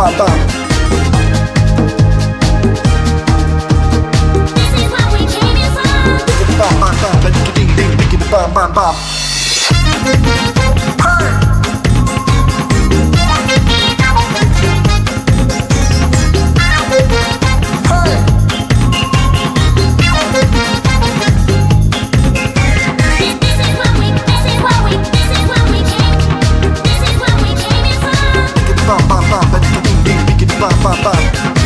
bam bam. Ding, biggity bam